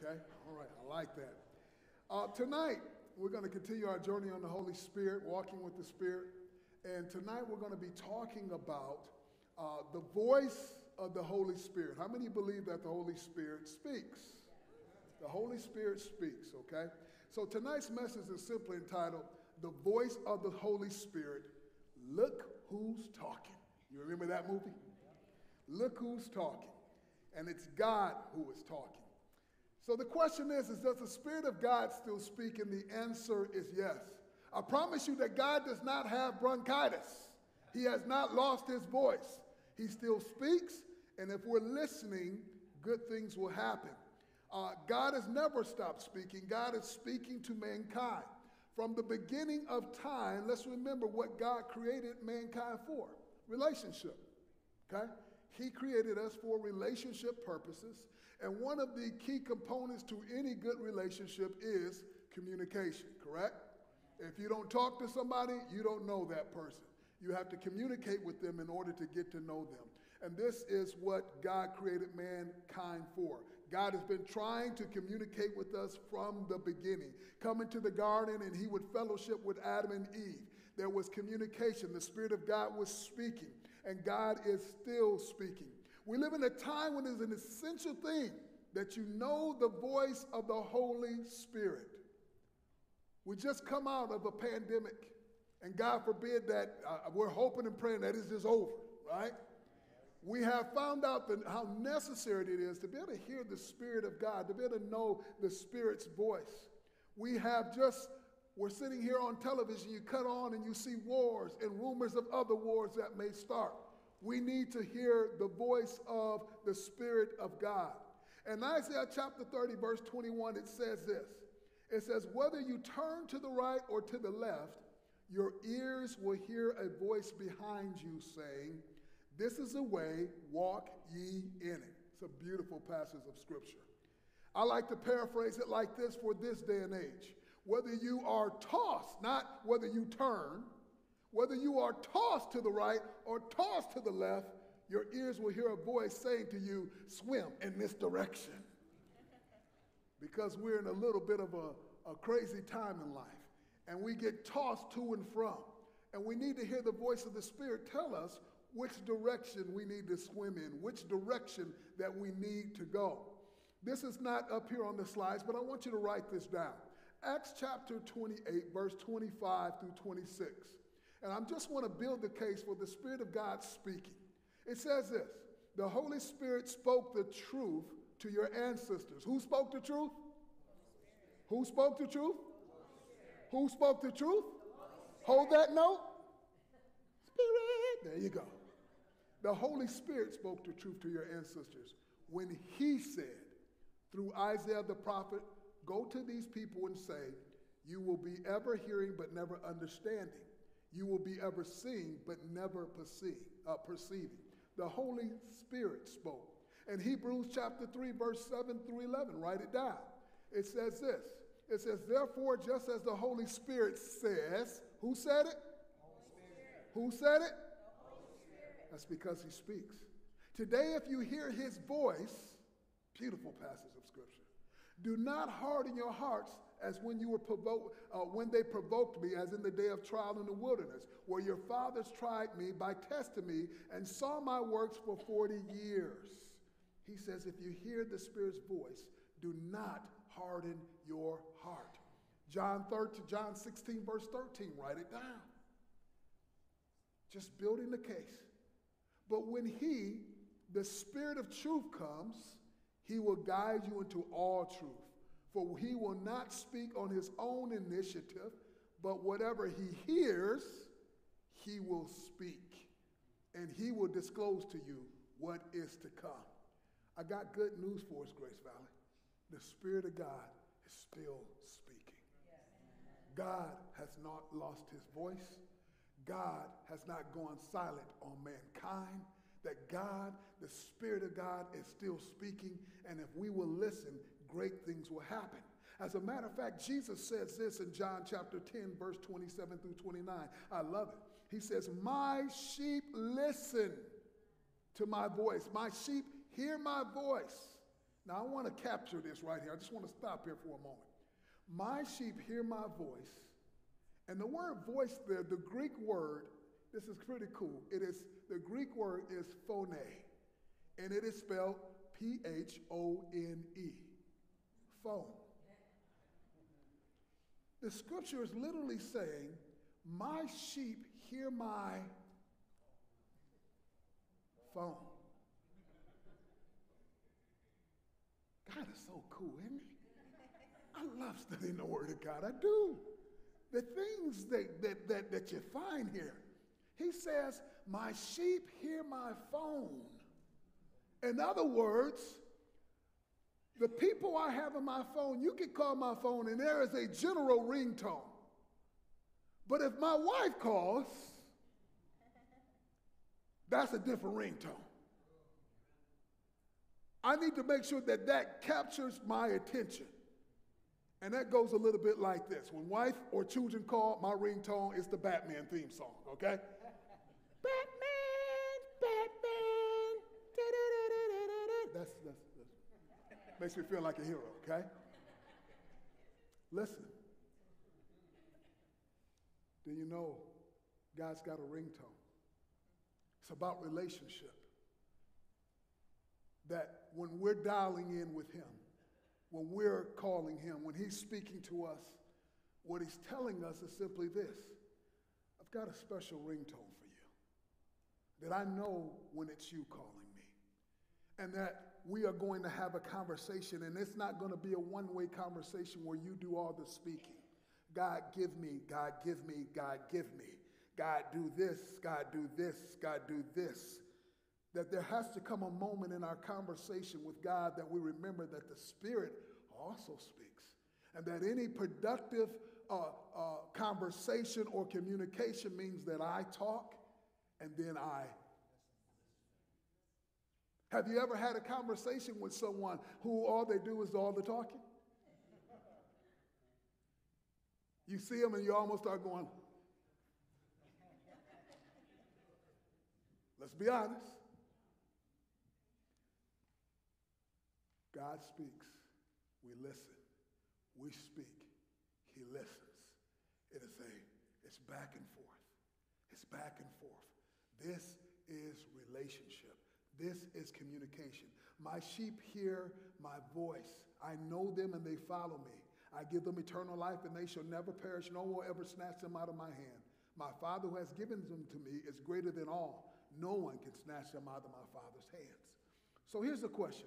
Okay? All right, I like that. Uh, tonight, we're going to continue our journey on the Holy Spirit, walking with the Spirit. And tonight, we're going to be talking about uh, the voice of the Holy Spirit. How many believe that the Holy Spirit speaks? The Holy Spirit speaks, okay? So tonight's message is simply entitled, The Voice of the Holy Spirit. Look who's talking. You remember that movie? Look who's talking. And it's God who is talking. So the question is, is does the Spirit of God still speak? And the answer is yes. I promise you that God does not have bronchitis. He has not lost his voice. He still speaks, and if we're listening, good things will happen. Uh, God has never stopped speaking. God is speaking to mankind. From the beginning of time, let's remember what God created mankind for relationship. Okay? He created us for relationship purposes. And one of the key components to any good relationship is communication, correct? If you don't talk to somebody, you don't know that person. You have to communicate with them in order to get to know them. And this is what God created mankind for. God has been trying to communicate with us from the beginning. Coming to the garden, and He would fellowship with Adam and Eve. There was communication. The Spirit of God was speaking, and God is still speaking. We live in a time when it's an essential thing that you know the voice of the Holy Spirit. We just come out of a pandemic. And God forbid that uh, we're hoping and praying that it's just over, right? We have found out how necessary it is to be able to hear the Spirit of God, to be able to know the Spirit's voice. We have just, we're sitting here on television, you cut on and you see wars and rumors of other wars that may start. We need to hear the voice of the Spirit of God. And Isaiah chapter 30, verse 21, it says this It says, Whether you turn to the right or to the left, your ears will hear a voice behind you saying, This is the way, walk ye in it. It's a beautiful passage of scripture. I like to paraphrase it like this for this day and age. Whether you are tossed, not whether you turn, whether you are tossed to the right or tossed to the left, your ears will hear a voice saying to you, Swim in this direction. Because we're in a little bit of a, a crazy time in life and we get tossed to and from. And we need to hear the voice of the Spirit tell us which direction we need to swim in, which direction that we need to go. This is not up here on the slides, but I want you to write this down. Acts chapter 28, verse 25 through 26. And I just want to build the case for the Spirit of God speaking. It says this The Holy Spirit spoke the truth to your ancestors. Who spoke the truth? Who spoke the truth? Who spoke the truth? Hold that note. Spirit. There you go. The Holy Spirit spoke the truth to your ancestors when he said, through Isaiah the prophet, go to these people and say, You will be ever hearing but never understanding. You will be ever seeing but never uh, perceiving. The Holy Spirit spoke. In Hebrews chapter 3, verse 7 through 11, write it down. It says this it says, therefore, just as the Holy Spirit says, who said it? Who said it? That's because he speaks. Today, if you hear his voice, beautiful passage of scripture. Do not harden your hearts as when you were provoked, uh, when they provoked me, as in the day of trial in the wilderness, where your fathers tried me by testing me and saw my works for 40 years. He says, if you hear the Spirit's voice, do not harden your heart. John 13, John 16, verse 13, write it down. Just building the case. But when he, the Spirit of truth, comes, he will guide you into all truth. For he will not speak on his own initiative, but whatever he hears, he will speak. And he will disclose to you what is to come. I got good news for us, Grace Valley the Spirit of God is still speaking. God has not lost his voice. God has not gone silent on mankind. That God, the Spirit of God, is still speaking. And if we will listen, great things will happen. As a matter of fact, Jesus says this in John chapter 10, verse 27 through 29. I love it. He says, My sheep listen to my voice. My sheep hear my voice. Now, I want to capture this right here. I just want to stop here for a moment. My sheep hear my voice. And the word voice there, the Greek word, this is pretty cool. It is, the Greek word is phone, and it is spelled P H O N E. Phone. The scripture is literally saying, My sheep hear my phone. God is so cool, isn't he? I love studying the Word of God. I do. The things that, that, that, that you find here. He says, My sheep hear my phone. In other words, the people I have on my phone, you can call my phone and there is a general ringtone. But if my wife calls, that's a different ringtone. I need to make sure that that captures my attention. And that goes a little bit like this. When wife or children call, my ringtone is the Batman theme song, okay? Batman, Batman, that's, that's, makes me feel like a hero, okay? Listen. Do you know God's got a ringtone? It's about relationship. That when we're dialing in with Him, when we're calling Him, when He's speaking to us, what He's telling us is simply this I've got a special ringtone for you. That I know when it's you calling me. And that we are going to have a conversation, and it's not going to be a one way conversation where you do all the speaking. God, give me, God, give me, God, give me. God, do this, God, do this, God, do this. That there has to come a moment in our conversation with God that we remember that the Spirit also speaks. And that any productive uh, uh, conversation or communication means that I talk and then I. Have you ever had a conversation with someone who all they do is all the talking? You see them and you almost start going, let's be honest. God speaks, we listen. We speak, he listens. It is a, it's back and forth. It's back and forth. This is relationship. This is communication. My sheep hear my voice. I know them and they follow me. I give them eternal life and they shall never perish. No one will ever snatch them out of my hand. My Father who has given them to me is greater than all. No one can snatch them out of my Father's hands. So here's the question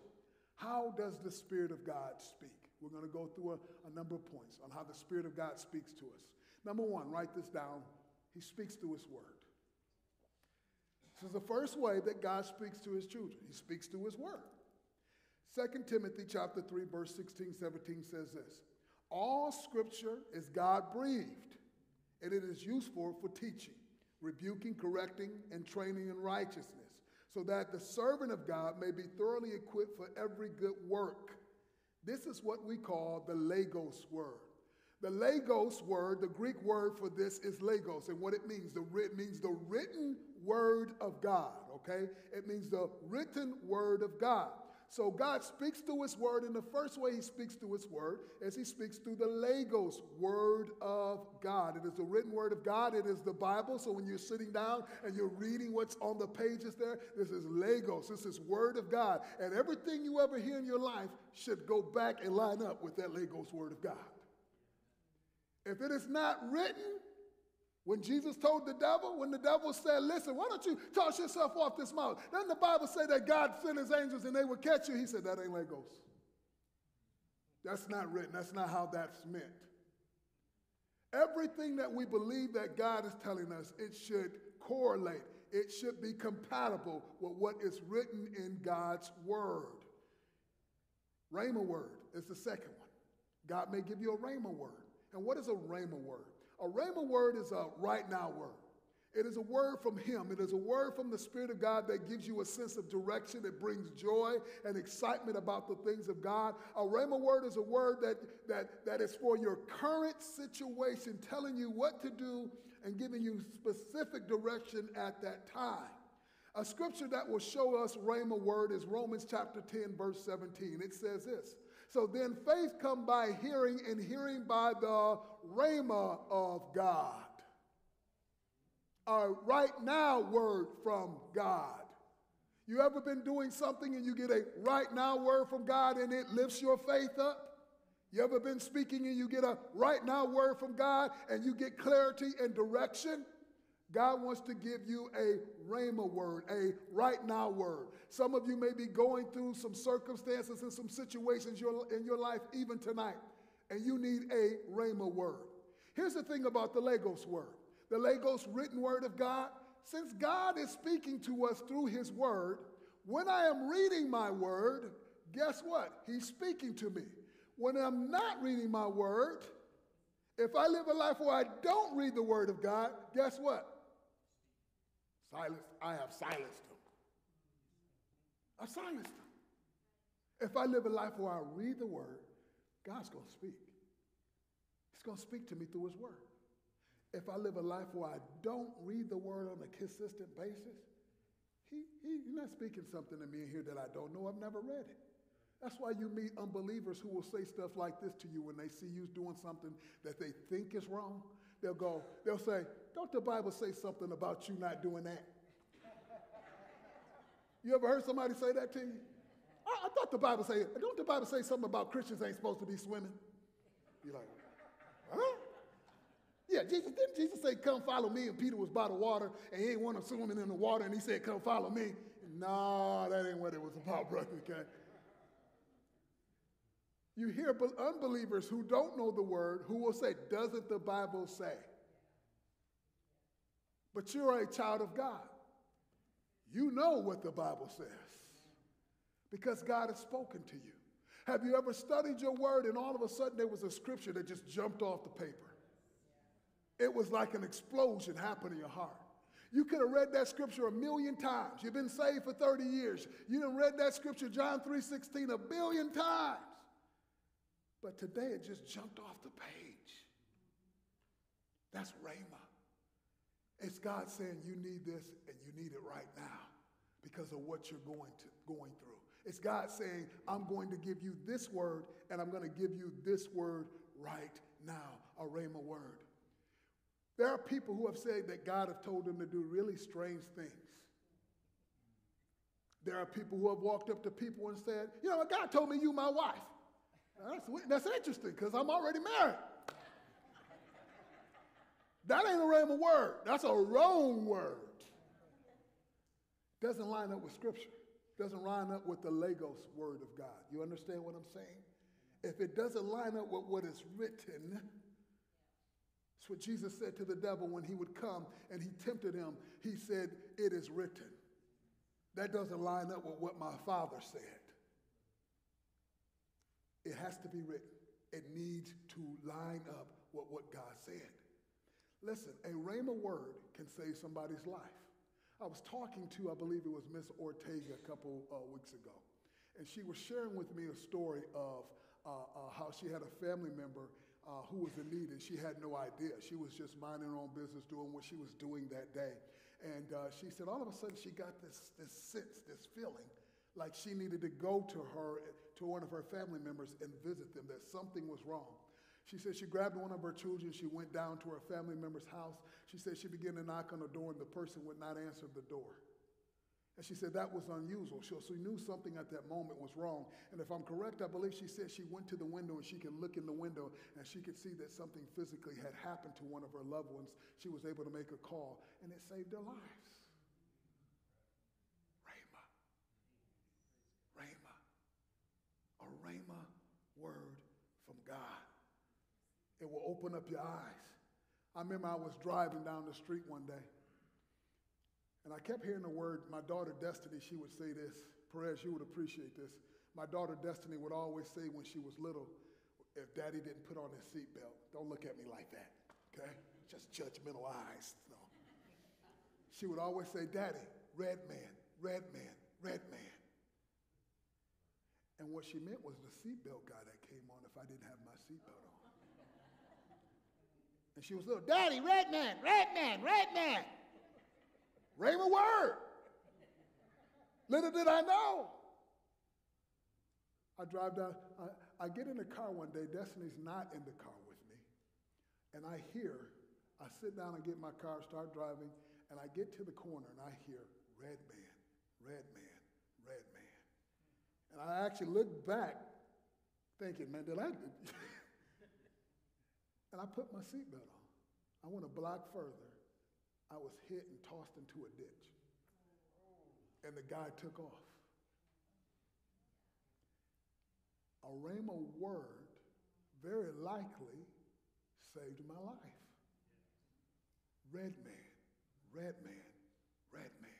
How does the Spirit of God speak? We're going to go through a, a number of points on how the Spirit of God speaks to us. Number one, write this down. He speaks through His Word. This is the first way that God speaks to His children. He speaks through His Word. 2 Timothy chapter 3, verse 16, 17 says this. All scripture is God breathed, and it is useful for teaching, rebuking, correcting, and training in righteousness, so that the servant of God may be thoroughly equipped for every good work. This is what we call the Logos word. The Logos word, the Greek word for this is Logos, and what it means, the it means the written word of God, okay? It means the written word of God. So God speaks through His Word, and the first way He speaks through His Word is He speaks through the Logos, Word of God. It is the written Word of God. It is the Bible. So when you're sitting down and you're reading what's on the pages there, this is Logos. This is Word of God. And everything you ever hear in your life should go back and line up with that Logos Word of God. If it is not written, when Jesus told the devil, when the devil said, Listen, why don't you toss yourself off this mountain? Doesn't the Bible say that God sent his angels and they would catch you? He said, That ain't Logos. That's not written. That's not how that's meant. Everything that we believe that God is telling us, it should correlate. It should be compatible with what is written in God's word. Rhema word is the second one. God may give you a rhema word. And what is a rhema word? A rhema word is a right now word. It is a word from Him. It is a word from the Spirit of God that gives you a sense of direction. It brings joy and excitement about the things of God. A rhema word is a word that, that, that is for your current situation, telling you what to do and giving you specific direction at that time. A scripture that will show us Rhema word is Romans chapter 10, verse 17. It says this. So then faith come by hearing, and hearing by the Rhema of God. A right now word from God. You ever been doing something and you get a right now word from God and it lifts your faith up? You ever been speaking and you get a right now word from God and you get clarity and direction? God wants to give you a rhema word, a right now word. Some of you may be going through some circumstances and some situations in your life even tonight, and you need a rhema word. Here's the thing about the Logos word the Logos written word of God. Since God is speaking to us through his word, when I am reading my word, guess what? He's speaking to me. When I'm not reading my word, if I live a life where I don't read the word of God, guess what? Silence, I have silenced him. I've silenced him. If I live a life where I read the word, God's going to speak. He's going to speak to me through his word. If I live a life where I don't read the word on a consistent basis, he, he, he's not speaking something to me here that I don't know. I've never read it. That's why you meet unbelievers who will say stuff like this to you when they see you doing something that they think is wrong. They'll go, they'll say, Don't the Bible say something about you not doing that? You ever heard somebody say that to you? I, I thought the Bible say, don't the Bible say something about Christians ain't supposed to be swimming? You're like, huh? Yeah, Jesus, didn't Jesus say, come follow me? And Peter was by the water and he ain't want to swimming in the water and he said, come follow me. No, that ain't what it was about, brother, okay? You hear unbelievers who don't know the word who will say, Doesn't the Bible say? But you're a child of God. You know what the Bible says because God has spoken to you. Have you ever studied your word and all of a sudden there was a scripture that just jumped off the paper? It was like an explosion happened in your heart. You could have read that scripture a million times. You've been saved for 30 years. You have read that scripture, John 3.16, a billion times. But today it just jumped off the page. That's Rhema. It's God saying you need this and you need it right now because of what you're going to going through. It's God saying, I'm going to give you this word and I'm going to give you this word right now, a Rhema word. There are people who have said that God have told them to do really strange things. There are people who have walked up to people and said, you know, God told me you my wife. That's, that's interesting because I'm already married. That ain't a rhema word. That's a wrong word. Doesn't line up with Scripture. Doesn't line up with the Logos word of God. You understand what I'm saying? If it doesn't line up with what is written, that's what Jesus said to the devil when he would come and he tempted him. He said, It is written. That doesn't line up with what my father said. It has to be written. It needs to line up with what God said. Listen, a rhema word can save somebody's life. I was talking to, I believe it was Miss Ortega a couple uh, weeks ago, and she was sharing with me a story of uh, uh, how she had a family member uh, who was in need, and she had no idea. She was just minding her own business, doing what she was doing that day. And uh, she said all of a sudden she got this, this sense, this feeling like she needed to go to her to one of her family members and visit them, that something was wrong. She said she grabbed one of her children. She went down to her family member's house. She said she began to knock on the door, and the person would not answer the door. And she said that was unusual. So she knew something at that moment was wrong. And if I'm correct, I believe she said she went to the window and she could look in the window and she could see that something physically had happened to one of her loved ones. She was able to make a call, and it saved their lives. rhema word from God. It will open up your eyes. I remember I was driving down the street one day, and I kept hearing the word, my daughter Destiny, she would say this. Perez, you would appreciate this. My daughter Destiny would always say when she was little, if daddy didn't put on his seatbelt, don't look at me like that, okay? Just judgmental eyes. No. She would always say, Daddy, red man, red man, red man. And what she meant was the seatbelt guy that came on if I didn't have my seatbelt on. And she was little, Daddy, red man, red man, red man. Rhema word. Little did I know. I drive down, I, I get in the car one day. Destiny's not in the car with me. And I hear, I sit down and get my car, start driving, and I get to the corner and I hear, red man, red man, red man. And I actually look back thinking, man, did I? And I put my seatbelt on. I went a block further. I was hit and tossed into a ditch. And the guy took off. A rhema word very likely saved my life. Red man, red man, red man.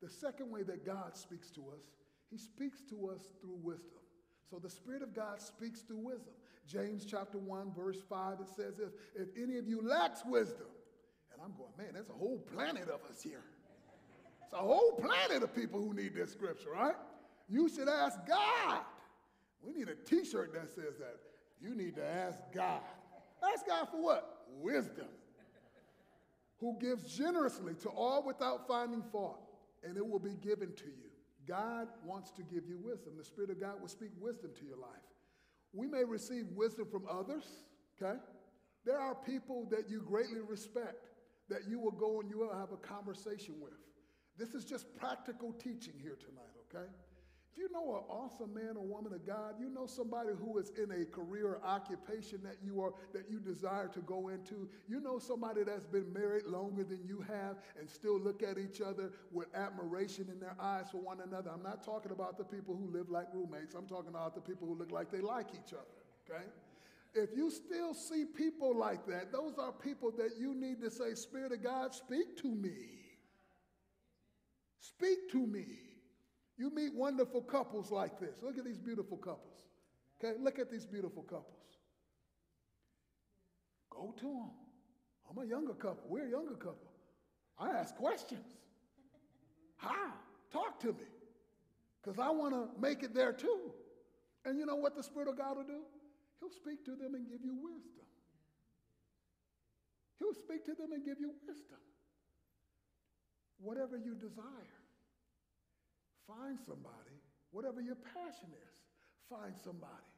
The second way that God speaks to us, he speaks to us through wisdom. So the Spirit of God speaks through wisdom. James chapter 1, verse 5, it says, if, if any of you lacks wisdom, and I'm going, man, there's a whole planet of us here. It's a whole planet of people who need this scripture, right? You should ask God. We need a t shirt that says that. You need to ask God. Ask God for what? Wisdom. Who gives generously to all without finding fault, and it will be given to you. God wants to give you wisdom. The Spirit of God will speak wisdom to your life. We may receive wisdom from others, okay? There are people that you greatly respect that you will go and you will have a conversation with. This is just practical teaching here tonight, okay? If you know an awesome man or woman of God, you know somebody who is in a career or occupation that you are that you desire to go into. You know somebody that's been married longer than you have and still look at each other with admiration in their eyes for one another. I'm not talking about the people who live like roommates. I'm talking about the people who look like they like each other, okay? If you still see people like that, those are people that you need to say, Spirit of God, speak to me. Speak to me. You meet wonderful couples like this. Look at these beautiful couples. Okay, look at these beautiful couples. Go to them. I'm a younger couple. We're a younger couple. I ask questions. How? Talk to me. Because I want to make it there too. And you know what the Spirit of God will do? He'll speak to them and give you wisdom. He'll speak to them and give you wisdom. Whatever you desire. Find somebody, whatever your passion is, find somebody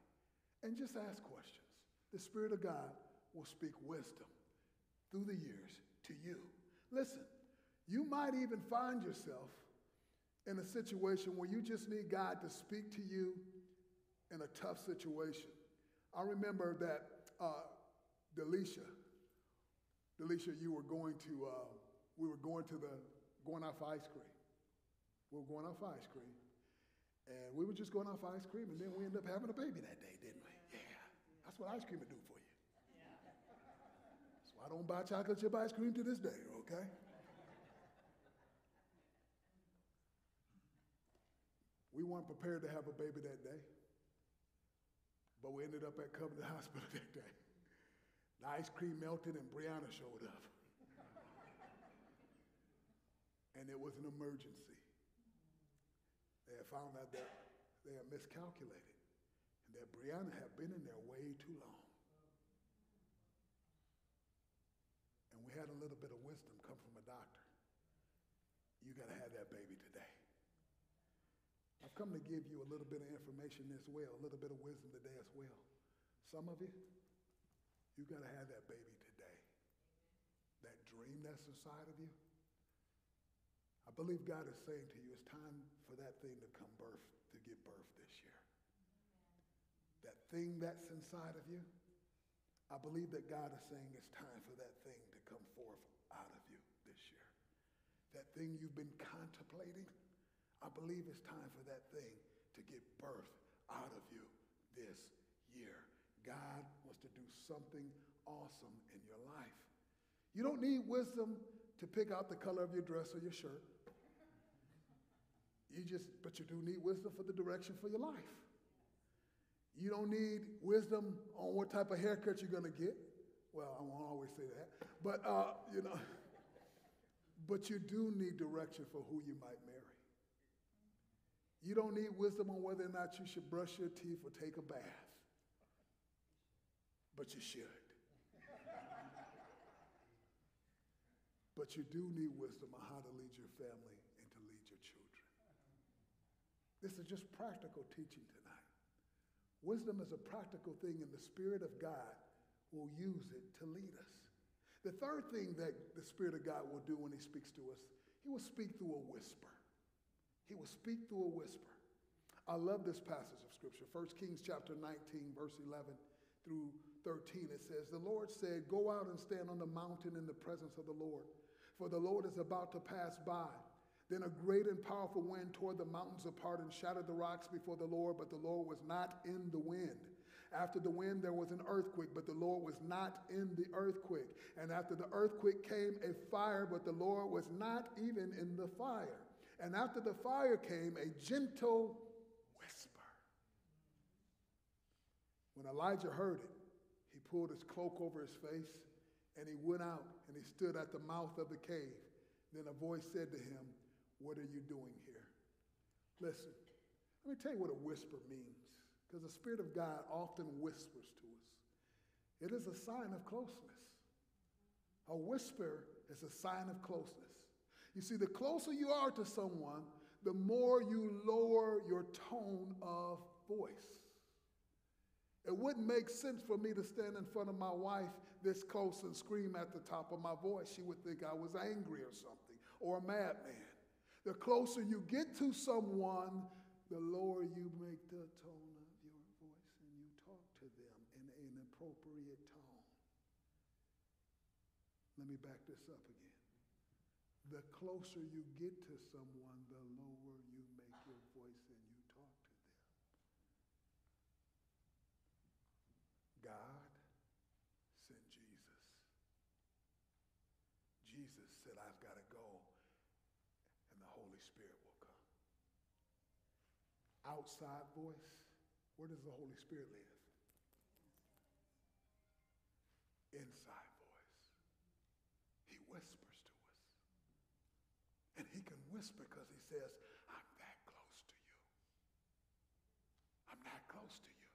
and just ask questions. The Spirit of God will speak wisdom through the years to you. Listen, you might even find yourself in a situation where you just need God to speak to you in a tough situation. I remember that uh, Delicia, Delicia, you were going to, uh, we were going to the, going off ice cream. We were going off ice cream. And we were just going off ice cream, and then we ended up having a baby that day, didn't we? Yeah. That's what ice cream would do for you. So I don't buy chocolate chip ice cream to this day, okay? We weren't prepared to have a baby that day, but we ended up at Covenant Hospital that day. The ice cream melted, and Brianna showed up. and it was an emergency. They had found out that they had miscalculated and that Brianna had been in there way too long. And we had a little bit of wisdom come from a doctor. You got to have that baby today. I've come to give you a little bit of information as well, a little bit of wisdom today as well. Some of you, you got to have that baby today. That dream that's inside of you, I believe God is saying to you, it's time for that thing to come birth, to get birth this year. That thing that's inside of you, I believe that God is saying it's time for that thing to come forth out of you this year. That thing you've been contemplating, I believe it's time for that thing to get birth out of you this year. God wants to do something awesome in your life. You don't need wisdom to pick out the color of your dress or your shirt. You just, but you do need wisdom for the direction for your life. You don't need wisdom on what type of haircut you're going to get. Well, I won't always say that. But, uh, you know, but you do need direction for who you might marry. You don't need wisdom on whether or not you should brush your teeth or take a bath. But you should. but you do need wisdom on how to lead your family and to lead your children. This is just practical teaching tonight. Wisdom is a practical thing, and the Spirit of God will use it to lead us. The third thing that the Spirit of God will do when He speaks to us, He will speak through a whisper. He will speak through a whisper. I love this passage of Scripture. 1 Kings chapter 19, verse 11 through 13. It says, The Lord said, Go out and stand on the mountain in the presence of the Lord, for the Lord is about to pass by. Then a great and powerful wind tore the mountains apart and shattered the rocks before the Lord, but the Lord was not in the wind. After the wind, there was an earthquake, but the Lord was not in the earthquake. And after the earthquake came a fire, but the Lord was not even in the fire. And after the fire came a gentle whisper. When Elijah heard it, he pulled his cloak over his face and he went out and he stood at the mouth of the cave. Then a voice said to him, What are you doing here? Listen, let me tell you what a whisper means because the Spirit of God often whispers to us. It is a sign of closeness. A whisper is a sign of closeness. You see, the closer you are to someone, the more you lower your tone of voice. It wouldn't make sense for me to stand in front of my wife this close and scream at the top of my voice. She would think I was angry or something or a madman. The closer you get to someone, the lower you make the tone of your voice and you talk to them in an appropriate tone. Let me back this up again. The closer you get to someone, the lower you make your voice and you talk to them. God sent Jesus. Jesus said, I've got to go, and the Holy Spirit will come. Outside voice, where does the Holy Spirit live? inside voice. He whispers to us. And he can whisper because he says, I'm that close to you. I'm that close to you.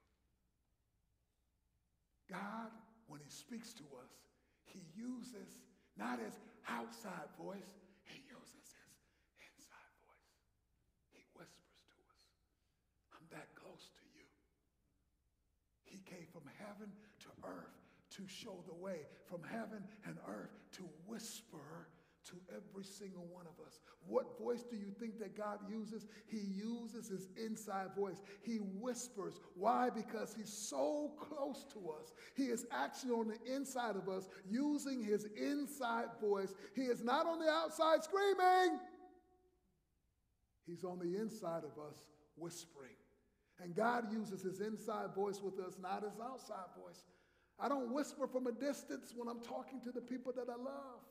God, when he speaks to us, he uses not his outside voice, he uses his inside voice. He whispers to us, I'm that close to you. He came from heaven to earth to show the way from heaven and earth to whisper to every single one of us. What voice do you think that God uses? He uses his inside voice. He whispers. Why? Because he's so close to us. He is actually on the inside of us using his inside voice. He is not on the outside screaming. He's on the inside of us whispering. And God uses his inside voice with us, not his outside voice. I don't whisper from a distance when I'm talking to the people that I love.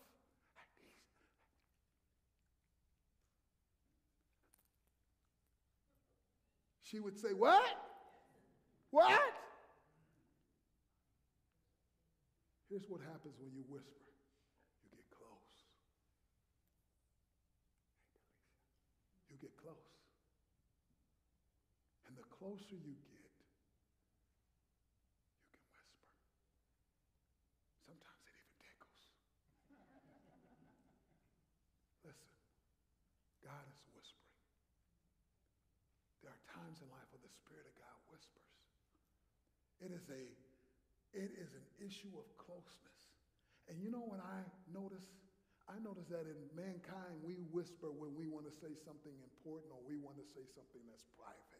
She would say, What? What? Here's what happens when you whisper you get close. You get close. The closer you get, It is a it is an issue of closeness. And you know what I notice? I notice that in mankind we whisper when we want to say something important or we want to say something that's private.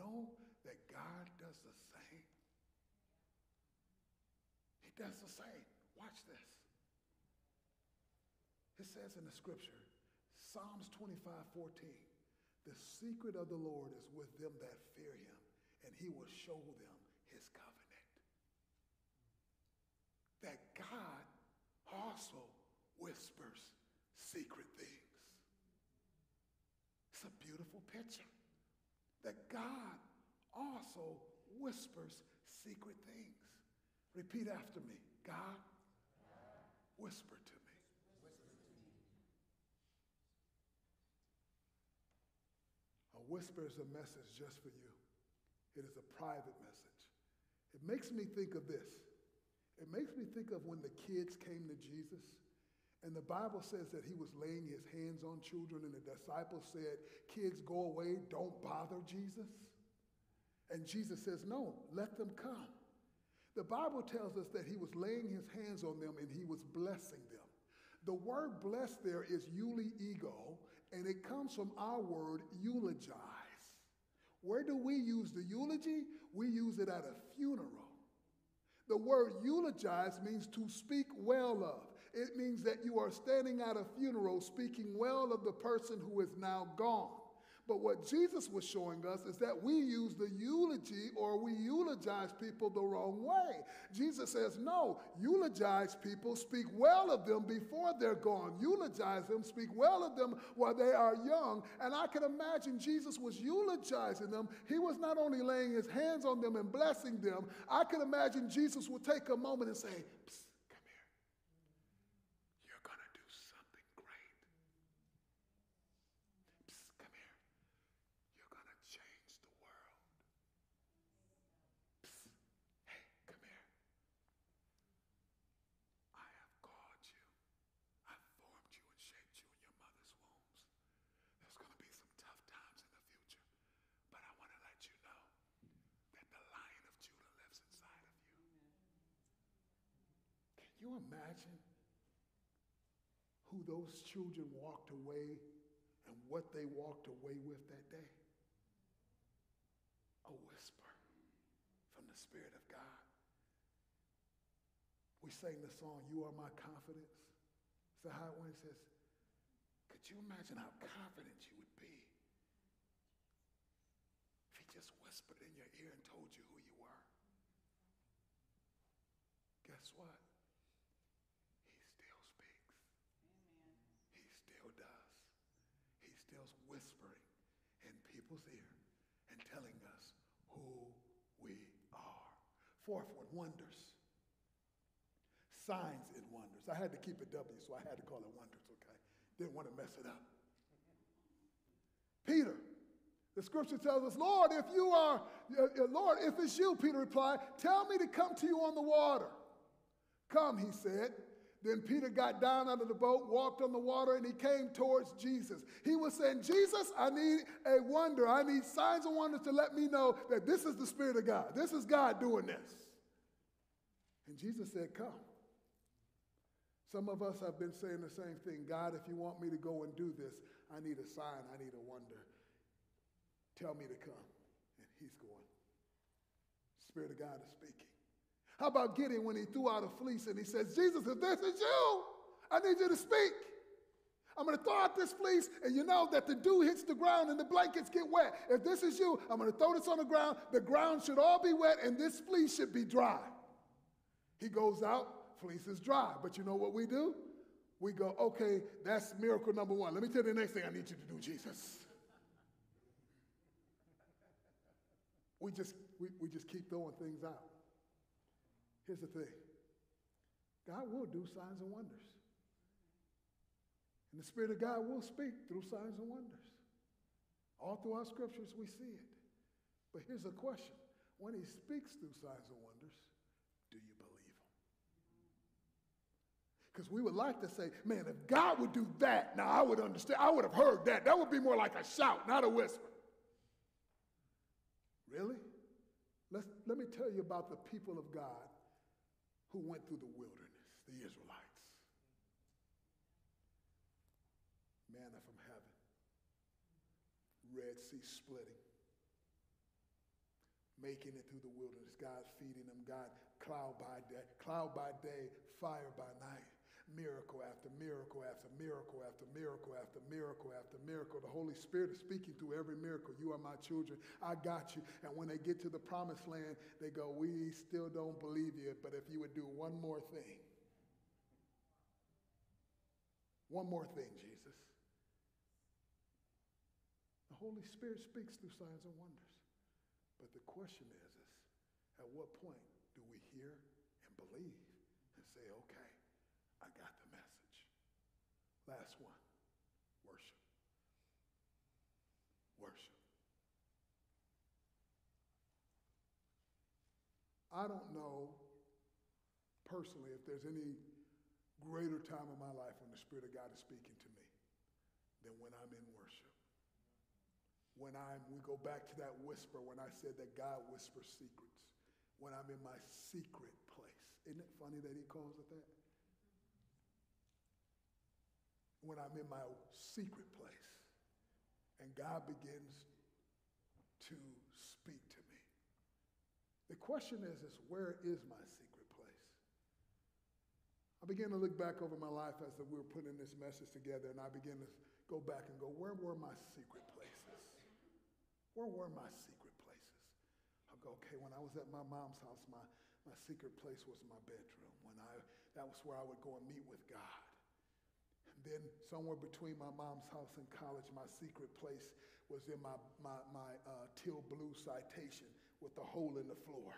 Know that God does the same? He does the same. Watch this. It says in the scripture, Psalms 25, 14, the secret of the Lord is with them that fear him and he will show them his covenant. That God also whispers secret things. It's a beautiful picture. That God also whispers secret things. Repeat after me. God, whisper to me. A whisper is a message just for you. It is a private message. It makes me think of this. It makes me think of when the kids came to Jesus And the Bible says that he was laying his hands on children, and the disciples said, Kids, go away, don't bother Jesus. And Jesus says, No, let them come. The Bible tells us that he was laying his hands on them and he was blessing them. The word blessed there is ego, and it comes from our word eulogize. Where do we use the eulogy? We use it at a funeral. The word eulogize means to speak well of. It means that you are standing at a funeral speaking well of the person who is now gone. But what Jesus was showing us is that we use the eulogy or we eulogize people the wrong way. Jesus says, no, eulogize people, speak well of them before they're gone. Eulogize them, speak well of them while they are young. And I can imagine Jesus was eulogizing them. He was not only laying his hands on them and blessing them, I can imagine Jesus would take a moment and say, you those children walked away and what they walked away with that day? A whisper from the Spirit of God. We sang the song, You Are My Confidence. So how it went, it says, could you imagine how confident you would be if he just whispered in your ear and told you who you were? Guess what? People's ear and telling us who we are. Fourth one, wonders. Signs and wonders. I had to keep it W, so I had to call it wonders, okay? Didn't want to mess it up. Peter, the scripture tells us, Lord, if you are, uh, uh, Lord, if it's you, Peter replied, tell me to come to you on the water. Come, he said. Then Peter got down out of the boat, walked on the water, and he came towards Jesus. He was saying, Jesus, I need a wonder. I need signs and wonders to let me know that this is the Spirit of God. This is God doing this. And Jesus said, Come. Some of us have been saying the same thing God, if you want me to go and do this, I need a sign, I need a wonder. Tell me to come. And he's going. Spirit of God is speaking. How about Gideon when he threw out a fleece and he says, Jesus, if this is you, I need you to speak. I'm going to throw out this fleece, and you know that the dew hits the ground and the blankets get wet. If this is you, I'm going to throw this on the ground. The ground should all be wet, and this fleece should be dry. He goes out, fleece is dry. But you know what we do? We go, okay, that's miracle number one. Let me tell you the next thing I need you to do, Jesus. We just, we, we just keep throwing things out. Here's the thing God will do signs and wonders. And the Spirit of God will speak through signs and wonders. All through our scriptures, we see it. But here's a question when He speaks through signs and wonders, do you believe Him? Because we would like to say, man, if God would do that, now I would understand. I would have heard that. That would be more like a shout, not a whisper. Really? Let's, let me tell you about the people of God who went through the wilderness, the Israelites. Manna from heaven, Red Sea splitting, making it through the wilderness, God feeding them, God cloud by day, cloud by day, fire by night miracle after miracle after miracle after miracle after miracle after miracle. The Holy Spirit is speaking through every miracle. You are my children. I got you. And when they get to the promised land, they go, We still don't believe you, but if you would do one more thing, one more thing, Jesus. The Holy Spirit speaks through signs and wonders. But the question is, is at what point do we hear and believe and say, okay, Last one worship. Worship. I don't know personally if there's any greater time of my life when the Spirit of God is speaking to me than when I'm in worship. When I'm, we go back to that whisper when I said that God whispers secrets. When I'm in my secret place. Isn't it funny that he calls it that? When I'm in my secret place and God begins to speak to me. The question is, is where is my secret place? I began to look back over my life as we were putting this message together, and I began to go back and go, where were my secret places? Where were my secret places? I'll go, okay, when I was at my mom's house, my, my secret place was my bedroom. When I, that was where I would go and meet with God. Then somewhere between my mom's house and college, my secret place was in my, my, my uh, teal blue citation with the hole in the floor.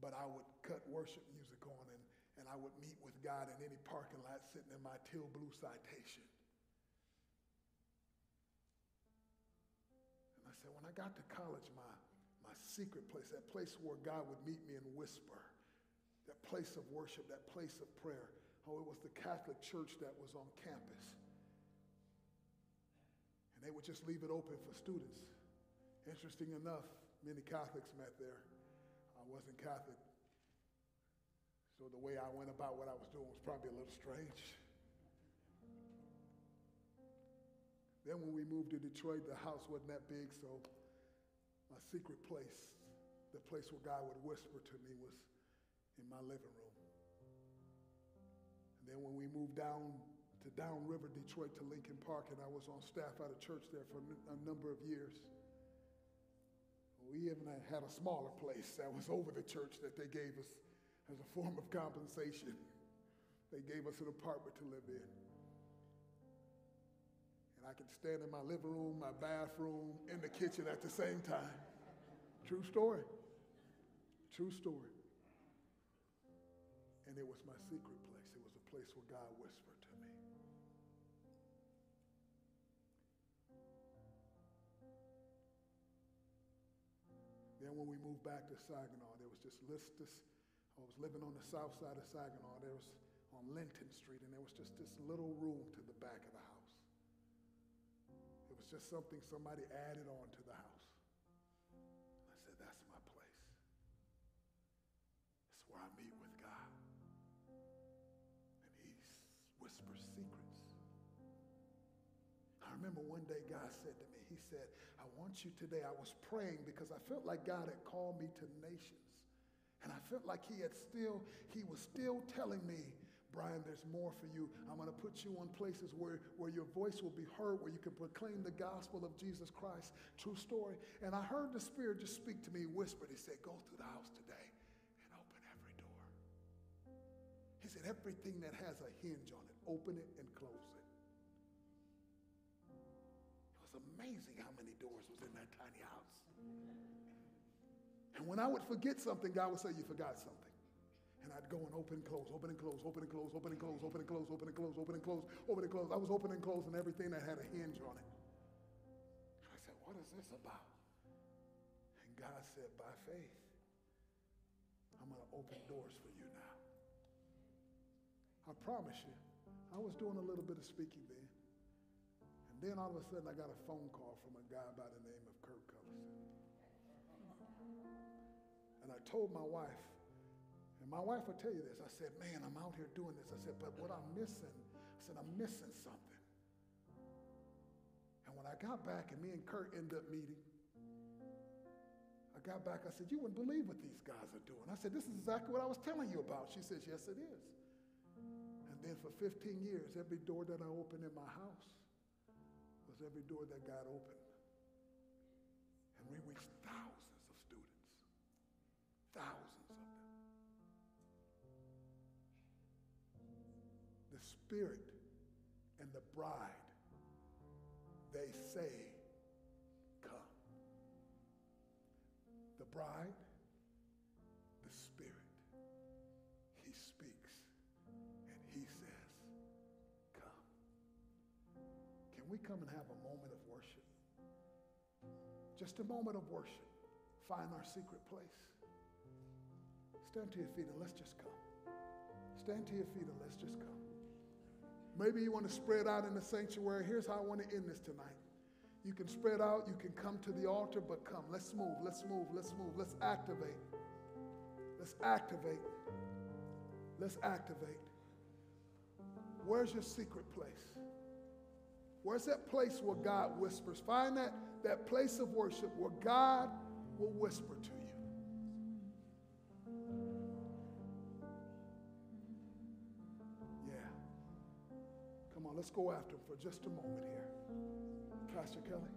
But I would cut worship music on and, and I would meet with God in any parking lot sitting in my teal blue citation. And I said, when I got to college, my, my secret place, that place where God would meet me and whisper, that place of worship, that place of prayer, oh, it was the Catholic church that was on campus. And they would just leave it open for students. Interesting enough, many Catholics met there. I wasn't Catholic. So the way I went about what I was doing was probably a little strange. Then when we moved to Detroit, the house wasn't that big, so my secret place, the place where God would whisper to me was in my living room. Then when we moved down to downriver Detroit to Lincoln Park, and I was on staff at a church there for a number of years. We even had a smaller place that was over the church that they gave us as a form of compensation. They gave us an apartment to live in. And I could stand in my living room, my bathroom, in the kitchen at the same time. True story. True story. And it was my secret place. Where God whispered to me. Then when we moved back to Saginaw, there was just listless. I was living on the south side of Saginaw. There was on Linton Street, and there was just this little room to the back of the house. It was just something somebody added on to the house. I said, that's my place. It's where I meet whispers secrets. I remember one day God said to me, he said, I want you today. I was praying because I felt like God had called me to nations. And I felt like he had still, he was still telling me, Brian, there's more for you. I'm going to put you on places where, where your voice will be heard, where you can proclaim the gospel of Jesus Christ. True story. And I heard the Spirit just speak to me, whispered. He said, Go through the house today and open every door. He said, Everything that has a hinge on open it and close it. It was amazing how many doors was in that tiny house. And when I would forget something, God would say, You forgot something. And I'd go and open and close, open and close, open and close, open and close, open and close, open and close, open and close, open and close. I was opening and closing everything that had a hinge on it. And I said, What is this about? And God said, By faith, I'm going to open doors for you now. I promise you, I was doing a little bit of speaking then. And then all of a sudden, I got a phone call from a guy by the name of Kirk Cullerson. And I told my wife, and my wife will tell you this. I said, man, I'm out here doing this. I said, but what I'm missing, I said, I'm missing something. And when I got back and me and Kurt ended up meeting, I got back, I said, you wouldn't believe what these guys are doing. I said, this is exactly what I was telling you about. She says, yes, it is. And for 15 years, every door that I opened in my house was every door that God opened. And we reached thousands of students. Thousands. of them. the Spirit and the bride, they say, Come. The bride, Just a moment of worship. Find our secret place. Stand to your feet and let's just come. Stand to your feet and let's just come. Maybe you want to spread out in the sanctuary. Here's how I want to end this tonight. You can spread out, you can come to the altar, but come. Let's move, let's move, let's move, let's activate. Let's activate. Let's activate. Where's your secret place? Where's that place where God whispers? Find that, that place of worship where God will whisper to you. Yeah. Come on, let's go after him for just a moment here. Pastor Kelly.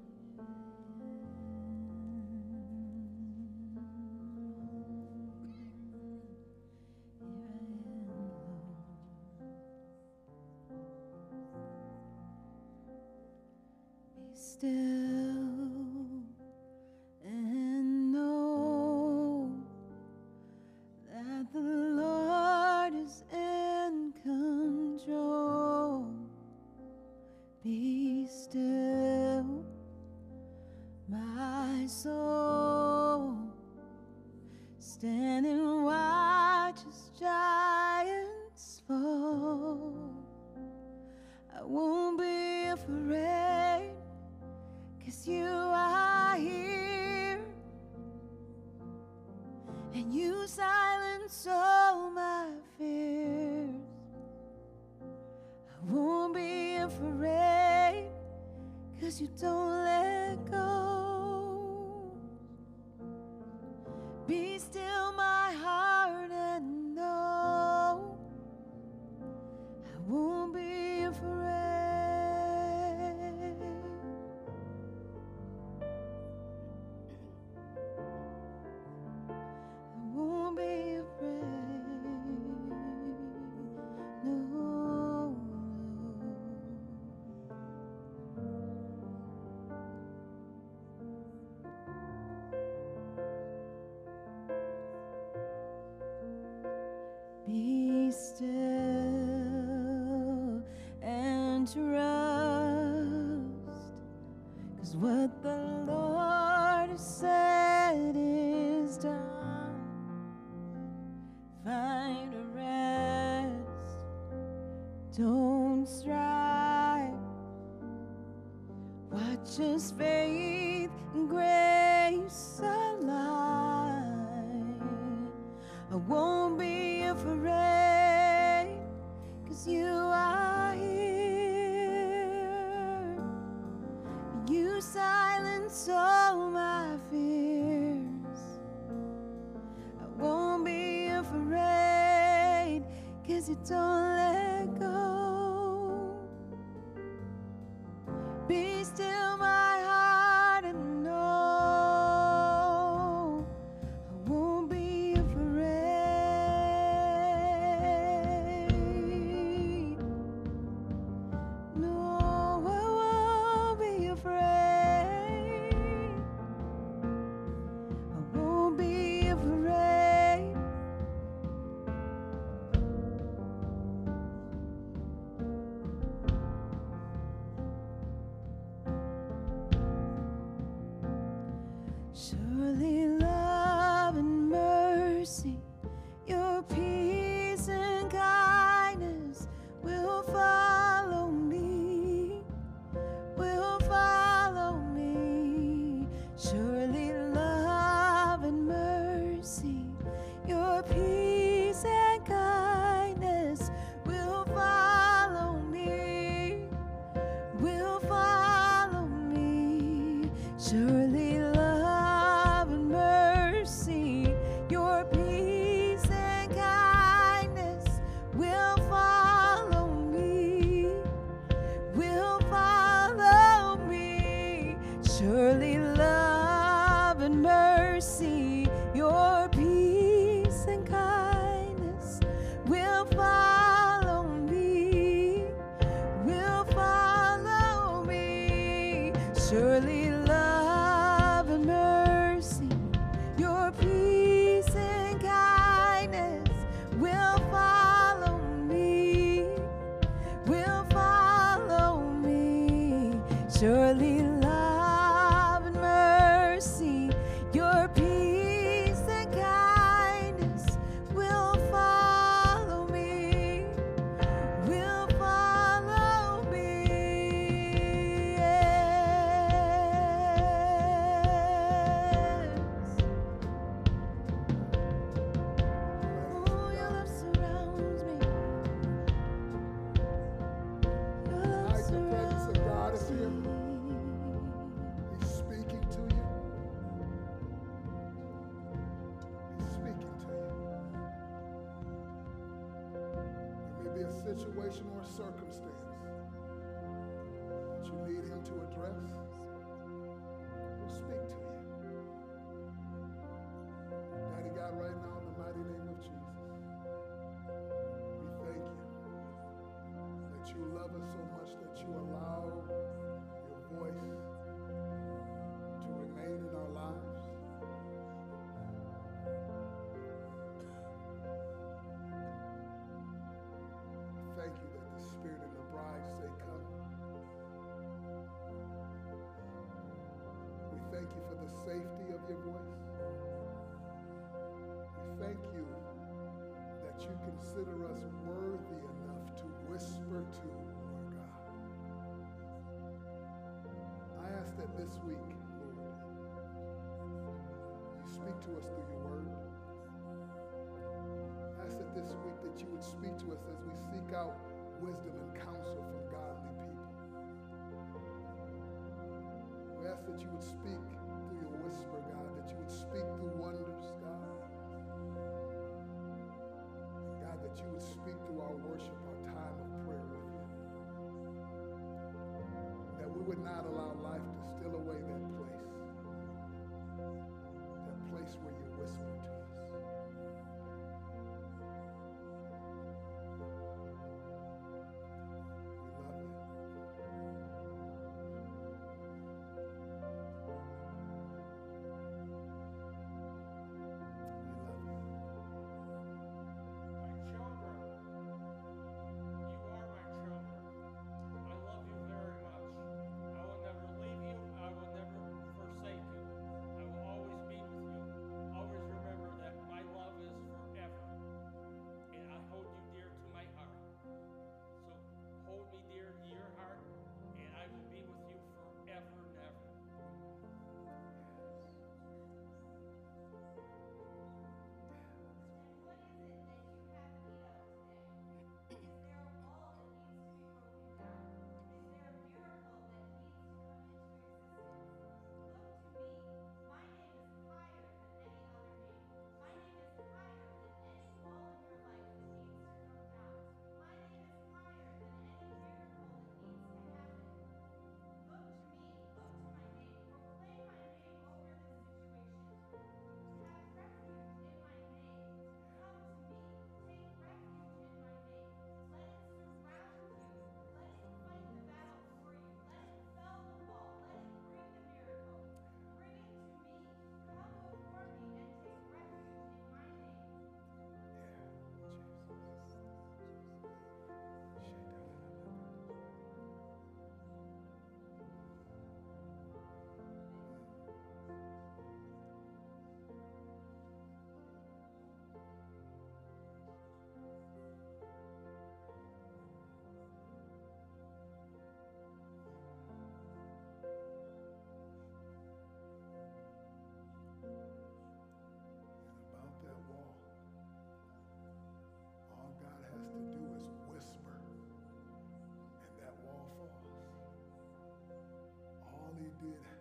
You allow your voice to remain in our lives. Thank you that the Spirit and the bride say, Come. We thank you for the safety of your voice. We thank you that you consider this week, Lord, you speak to us through your word. I ask that this week that you would speak to us as we seek out wisdom and counsel from godly people. We ask that you would speak through your whisper, God, that you would speak through wonders, God. God, that you would speak through our worship, our time of prayer with you. That we would not allow life to away good.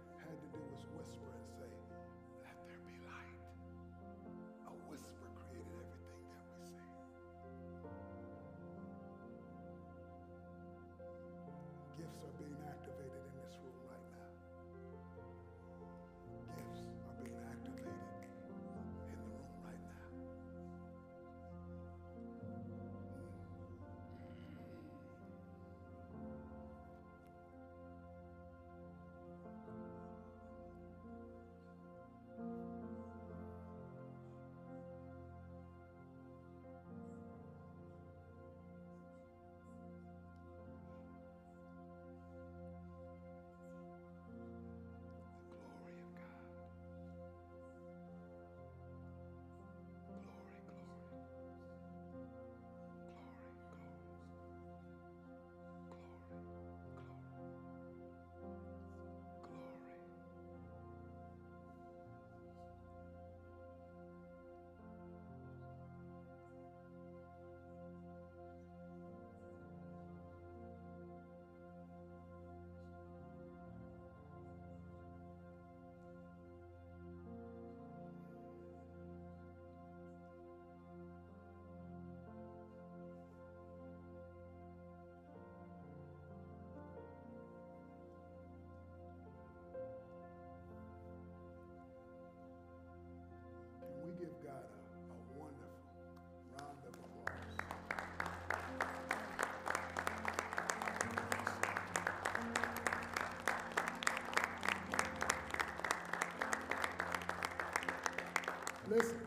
Listen,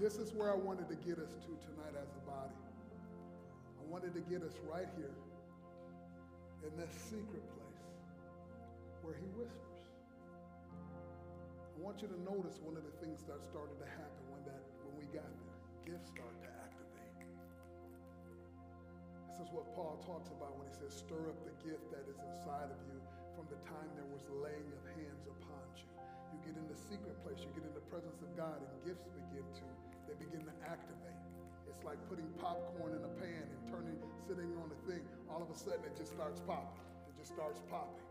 this is where I wanted to get us to tonight as a body. I wanted to get us right here in this secret place where he whispers. I want you to notice one of the things that started to happen when that when we got there. Gifts start to activate. This is what Paul talks about when he says, stir up the gift that is inside of you from the time there was laying of hands upon you. Get in the secret place, you get in the presence of God, and gifts begin to, they begin to activate. It's like putting popcorn in a pan and turning, sitting on the thing. All of a sudden, it just starts popping. It just starts popping.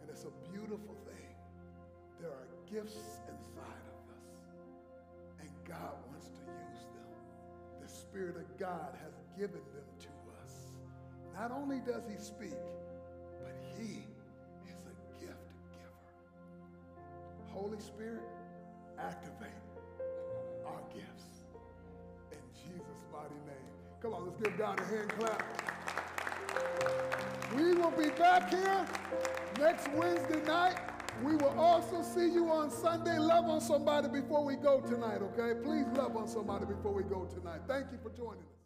And it's a beautiful thing. There are gifts inside of us, and God wants to use them. The Spirit of God has given them to us. Not only does He speak, but He Holy Spirit, activate our gifts. In Jesus' mighty name. Come on, let's give God a hand clap. We will be back here next Wednesday night. We will also see you on Sunday. Love on somebody before we go tonight, okay? Please love on somebody before we go tonight. Thank you for joining us.